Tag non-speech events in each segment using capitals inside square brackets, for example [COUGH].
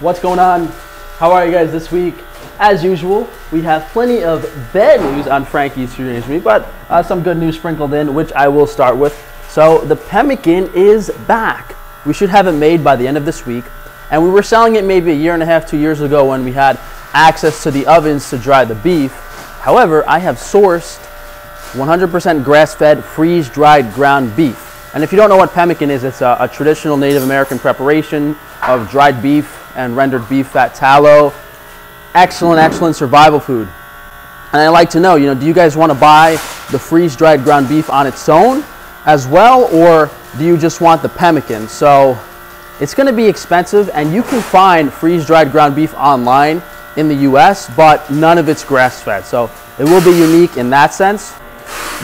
What's going on? How are you guys this week? As usual, we have plenty of bad news on Frankie's Free Range Meat, but uh, some good news sprinkled in, which I will start with. So the pemmican is back. We should have it made by the end of this week. And we were selling it maybe a year and a half, two years ago when we had access to the ovens to dry the beef. However, I have sourced 100% grass-fed, freeze-dried ground beef. And if you don't know what pemmican is, it's a, a traditional Native American preparation of dried beef and rendered beef fat tallow. Excellent, excellent survival food. And I'd like to know, you know, do you guys want to buy the freeze-dried ground beef on its own as well, or do you just want the pemmican? So it's going to be expensive, and you can find freeze-dried ground beef online in the U.S., but none of it's grass-fed. So it will be unique in that sense.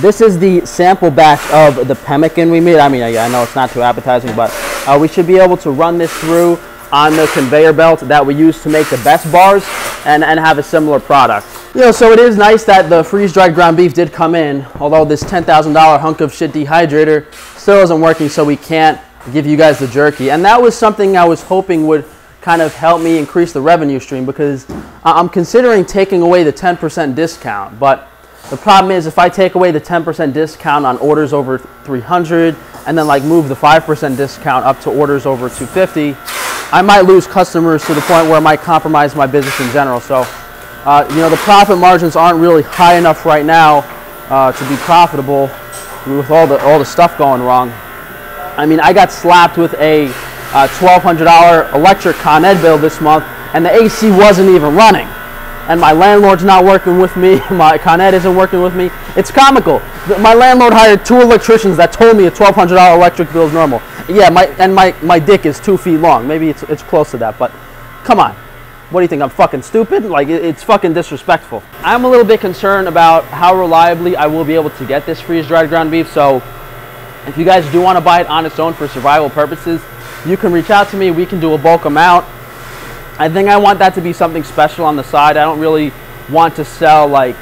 This is the sample batch of the pemmican we made. I mean, I, know it's not too appetizing, but uh, we should be able to run this through on the conveyor belt that we use to make the best bars and, and have a similar product. You know, so it is nice that the freeze-dried ground beef did come in, although this $10,000 hunk of shit dehydrator still isn't working, so we can't give you guys the jerky. And that was something I was hoping would kind of help me increase the revenue stream because I'm considering taking away the 10% discount. But the problem is if I take away the 10% discount on orders over 300 and then like move the 5% discount up to orders over 250, I might lose customers to the point where I might compromise my business in general. So, uh, you know, the profit margins aren't really high enough right now uh, to be profitable with all the all the stuff going wrong. I mean, I got slapped with a uh, $1,200 electric Con Ed bill this month, and the AC wasn't even running. And my landlord's not working with me. [LAUGHS] My Con Ed isn't working with me. It's comical. My landlord hired two electricians that told me a $1,200 electric bill is normal. Yeah, my and my, my dick is two feet long. Maybe it's, it's close to that, but come on. What do you think? I'm fucking stupid? Like, it, it's fucking disrespectful. I'm a little bit concerned about how reliably I will be able to get this freeze-dried ground beef. So, if you guys do want to buy it on its own for survival purposes, you can reach out to me. We can do a bulk amount. I think I want that to be something special on the side. I don't really want to sell like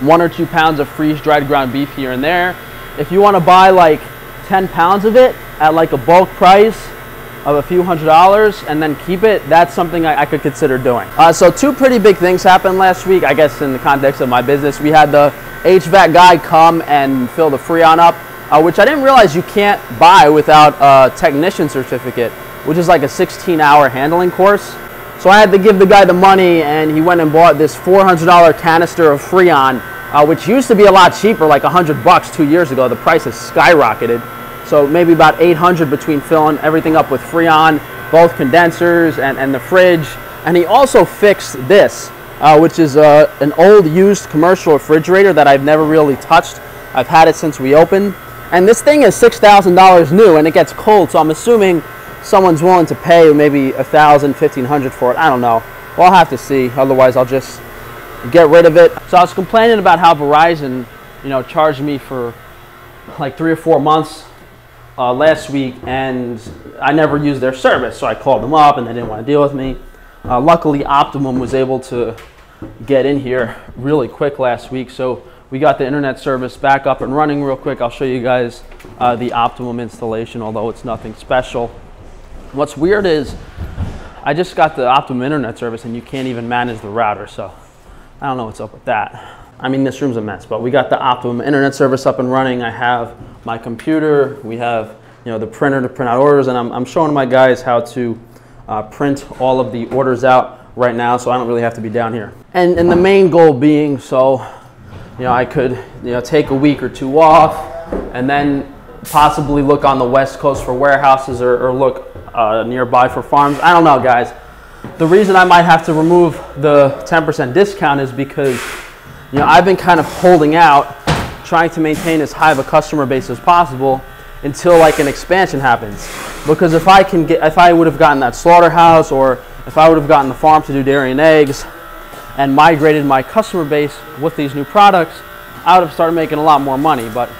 one or two pounds of freeze-dried ground beef here and there. If you want to buy like 10 pounds of it at like a bulk price of a few hundred dollars and then keep it, that's something I, I could consider doing. Uh, so two pretty big things happened last week, I guess in the context of my business. We had the HVAC guy come and fill the Freon up, uh, which I didn't realize you can't buy without a technician certificate, which is like a 16 hour handling course. So I had to give the guy the money and he went and bought this $400 canister of Freon uh, which used to be a lot cheaper, like 100 bucks two years ago. The price has skyrocketed. So maybe about 800 between filling everything up with Freon, both condensers and, and the fridge. And he also fixed this, uh, which is uh, an old used commercial refrigerator that I've never really touched. I've had it since we opened. And this thing is $6,000 new and it gets cold. So I'm assuming someone's willing to pay maybe a thousand, fifteen hundred for it. I don't know. We'll have to see. Otherwise, I'll just get rid of it. So I was complaining about how Verizon, you know, charged me for like three or four months uh, last week, and I never used their service. So I called them up, and they didn't want to deal with me. Uh, luckily, Optimum was able to get in here really quick last week, so we got the internet service back up and running real quick. I'll show you guys uh, the Optimum installation, although it's nothing special. What's weird is I just got the Optimum internet service, and you can't even manage the router. So I don't know what's up with that. I mean, this room's a mess, but we got the Optimum internet service up and running. I have my computer. We have, you know, the printer to print out orders, and I'm, I'm showing my guys how to uh, print all of the orders out right now, so I don't really have to be down here. And, and the main goal being, so, you know, I could, you know, take a week or two off, and then possibly look on the West Coast for warehouses or, or look uh, nearby for farms. I don't know, guys. The reason I might have to remove the 10% discount is because you know, I've been kind of holding out, trying to maintain as high of a customer base as possible until like an expansion happens. Because if I can get, if I would have gotten that slaughterhouse or if I would have gotten the farm to do dairy and eggs and migrated my customer base with these new products, I would have started making a lot more money. But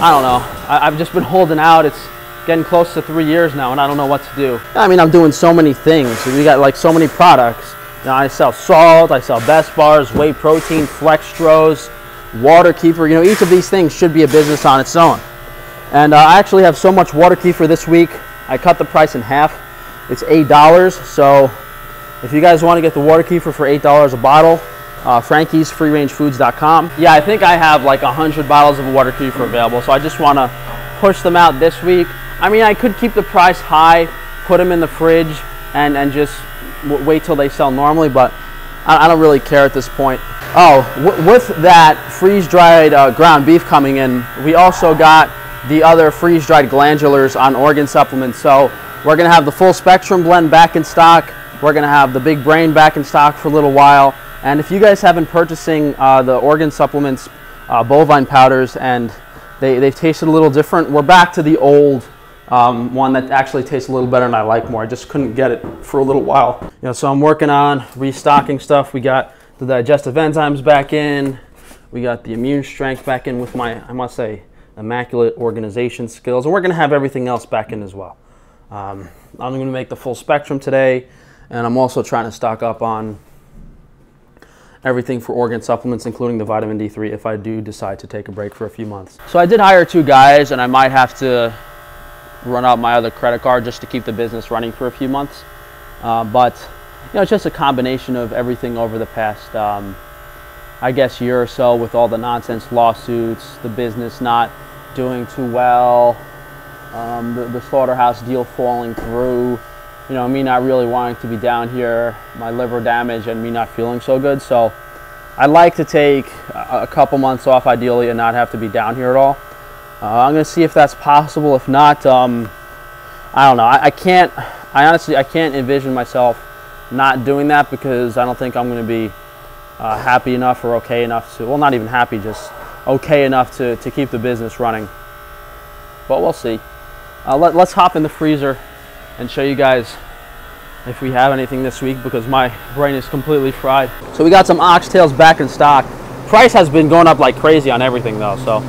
I don't know. I, have just been holding out. It's getting close to three years now and I don't know what to do. I mean, I'm doing so many things. We got like so many products. You know, I sell salt, I sell best bars, whey protein, Flextros, water kefir. You know, each of these things should be a business on its own. And uh, I actually have so much water kefir this week. I cut the price in half. it's $8. So if you guys want to get the water kefir for $8 a bottle, uh, Frankie's freerangefoods.com. Yeah, I think I have like 100 bottles of water kefir available, so I just want to push them out this week. I mean, I could keep the price high, put them in the fridge, and, and just wait till they sell normally, but I, I don't really care at this point. Oh, with that freeze-dried uh, ground beef coming in, we also got the other freeze-dried glandulars on organ supplements. So we're going to have the full spectrum blend back in stock. We're going to have the big brain back in stock for a little while. And if you guys have been purchasing uh, the organ supplements, uh, bovine powders, and they, they've tasted a little different, we're back to the old um, one that actually tastes a little better and I like more. I just couldn't get it for a little while. You know, so I'm working on restocking stuff. We got the digestive enzymes back in. We got the immune strength back in with my, I must say, immaculate organization skills. And we're going to have everything else back in as well. Um, I'm going to make the full spectrum today. And I'm also trying to stock up on everything for organ supplements, including the vitamin D3, if I do decide to take a break for a few months. So I did hire two guys, and I might have to run out my other credit card just to keep the business running for a few months. Uh, but you know, it's just a combination of everything over the past, um, I guess, year or so with all the nonsense lawsuits, the business not doing too well, um, the, the slaughterhouse deal falling through, you know, me not really wanting to be down here, my liver damage, and me not feeling so good. So I'd like to take a, a couple months off, ideally, and not have to be down here at all. Uh, I'm to see if that's possible. If not, um, I don't know. I, I can't, I honestly, I can't envision myself not doing that because I don't think I'm to be uh, happy enough or okay enough to, well, not even happy, just okay enough to, to keep the business running. But we'll see. Uh, let, let's hop in the freezer and show you guys if we have anything this week because my brain is completely fried. So we got some oxtails back in stock. Price has been going up like crazy on everything though, so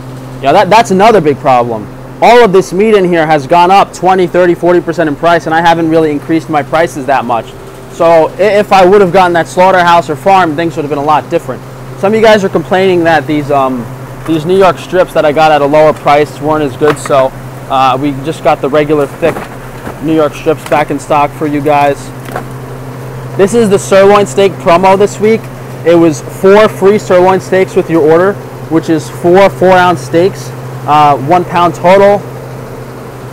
yeah, that, that's another big problem. All of this meat in here has gone up 20, 30, 40% in price and I haven't really increased my prices that much. So if I would have gotten that slaughterhouse or farm, things would have been a lot different. Some of you guys are complaining that these um, these New York strips that I got at a lower price weren't as good, so uh, we just got the regular thick New York strips back in stock for you guys. This is the sirloin steak promo this week. It was four free sirloin steaks with your order, which is four four ounce steaks, uh, one pound total.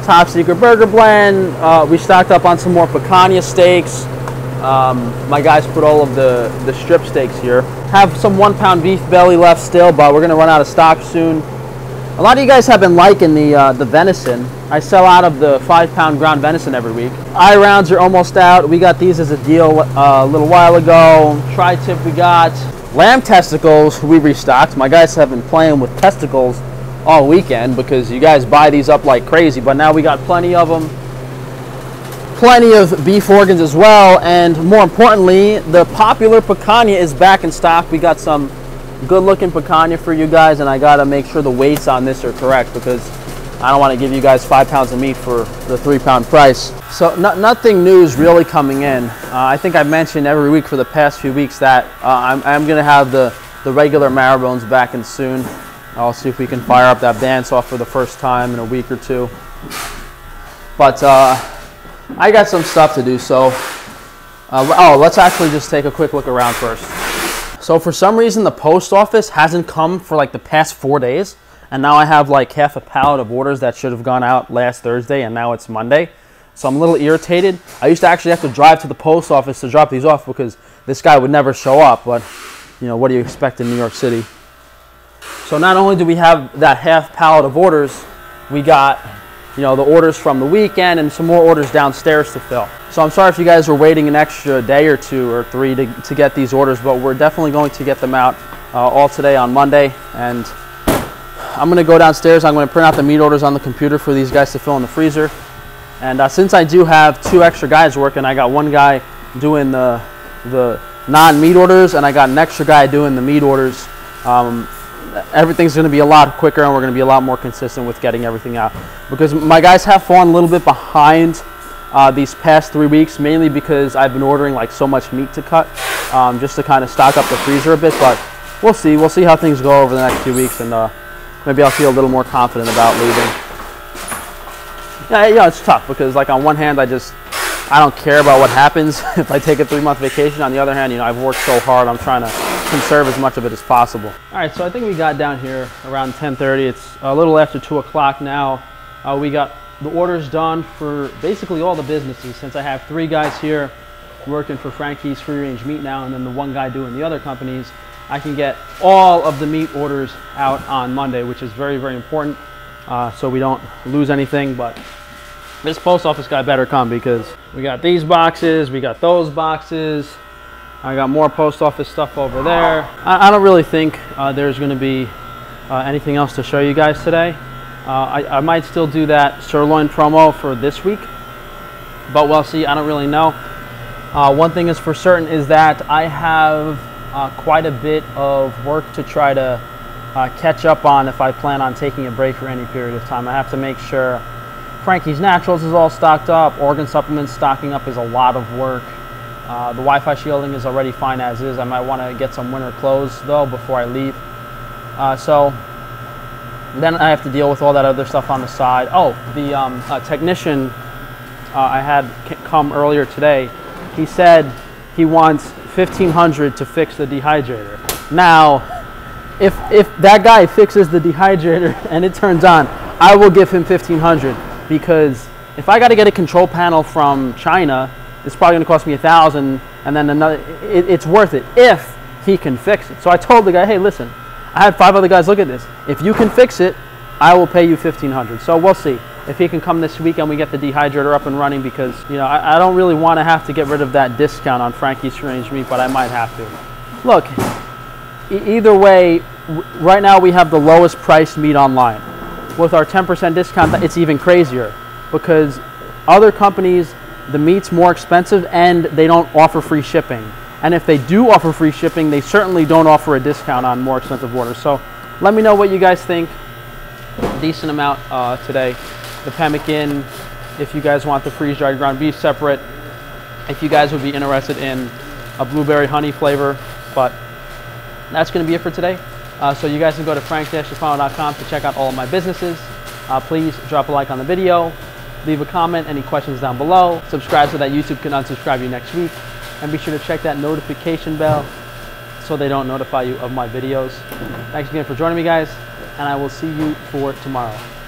Top Secret Burger Blend. Uh, we stocked up on some more picanha steaks. Um, my guys put all of the, the strip steaks here. Have some one pound beef belly left still, but we're gonna run out of stock soon. A lot of you guys have been liking the, uh, the venison. I sell out of the five pound ground venison every week. Eye rounds are almost out. We got these as a deal uh, a little while ago. Tri-tip we got. Lamb testicles we restocked. My guys have been playing with testicles all weekend because you guys buy these up like crazy, but now we got plenty of them plenty of beef organs as well. And more importantly, the popular picanha is back in stock. We got some good looking picanha for you guys. And I got to make sure the weights on this are correct because I don't want to give you guys five pounds of meat for the three pound price. So no, nothing new is really coming in. Uh, I think I've mentioned every week for the past few weeks that uh, I'm, I'm going to have the, the regular marrow bones back in soon. I'll see if we can fire up that bandsaw for the first time in a week or two. But uh, I got some stuff to do, so, uh, oh, let's actually just take a quick look around first. So for some reason, the post office hasn't come for like the past four days, and now I have like half a pallet of orders that should have gone out last Thursday, and now it's Monday. So I'm a little irritated. I used to actually have to drive to the post office to drop these off because this guy would never show up, but you know, what do you expect in New York City? So not only do we have that half pallet of orders, we got you know, the orders from the weekend and some more orders downstairs to fill. So I'm sorry if you guys were waiting an extra day or two or three to, to get these orders, but we're definitely going to get them out uh, all today on Monday. And I'm gonna go downstairs, I'm gonna print out the meat orders on the computer for these guys to fill in the freezer. And uh, since I do have two extra guys working, I got one guy doing the, the non-meat orders and I got an extra guy doing the meat orders. Um, everything's going to be a lot quicker and we're going to be a lot more consistent with getting everything out. Because my guys have fallen a little bit behind uh, these past three weeks, mainly because I've been ordering like so much meat to cut, um, just to kind of stock up the freezer a bit. But we'll see. We'll see how things go over the next few weeks, and uh, maybe I'll feel a little more confident about leaving. Yeah, yeah, it's tough because like on one hand, I just I don't care about what happens [LAUGHS] if I take a three month vacation. On the other hand, you know, I've worked so hard, I'm trying to conserve as much of it as possible. All right, so I think we got down here around 10:30. It's a little after two o'clock now. Uh, we got the orders done for basically all the businesses since I have three guys here working for Frankie's Free Range Meat now, and then the one guy doing the other companies. I can get all of the meat orders out on Monday, which is very, very important, uh, so we don't lose anything. But this post office guy better come because we got these boxes, we got those boxes. I got more post office stuff over there. I, I don't really think uh, there's going to be uh, anything else to show you guys today. Uh, I, I, might still do that sirloin promo for this week, but we'll see. I don't really know. Uh, one thing is for certain is that I have uh, quite a bit of work to try to uh, catch up on if I plan on taking a break for any period of time. I have to make sure Frankie's Naturals is all stocked up. Organ supplements stocking up is a lot of work. Uh, the Wi-Fi shielding is already fine as is. I might want to get some winter clothes though before I leave. Uh, so then I have to deal with all that other stuff on the side. Oh, the um, uh, technician uh, I had come earlier today, he said he wants 1500 to fix the dehydrator. Now, if, if that guy fixes the dehydrator [LAUGHS] and it turns on, I will give him 1500 because if I got to get a control panel from China, it's probably going to cost me a thousand and then another, it, it's worth it if he can fix it. So I told the guy, hey, listen, I had five other guys look at this. If you can fix it, I will pay you 1500 So we'll see if he can come this week and we get the dehydrator up and running because, you know, I, I don't really want to have to get rid of that discount on Frankie's Free Range Meat, but I might have to. Look, e either way, right now we have the lowest priced meat online. With our 10% discount, it's even crazier because other companies, the meat's more expensive and they don't offer free shipping. And if they do offer free shipping, they certainly don't offer a discount on more expensive orders. So let me know what you guys think. Decent amount uh, today the pemmican, if you guys want the freeze-dried ground beef separate, if you guys would be interested in a blueberry honey flavor. But that's going to be it for today. Uh, so you guys can go to frank-tufano.com to check out all of my businesses. Uh, please drop a like on the video, leave a comment, any questions down below. Subscribe so that YouTube can unsubscribe you next week. And be sure to check that notification bell so they don't notify you of my videos. Thanks again for joining me, guys, and I will see you for tomorrow.